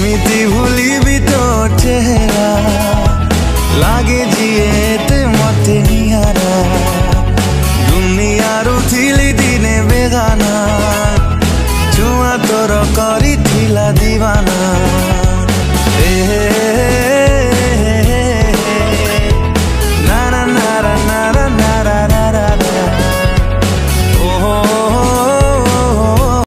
এমিতি ভুলিবি তো চেহারা লাগে জিয়েতে মতে নিয়ারা দুনিয়ার উঠিলি দিনে বেগানা চুয়া তোর করি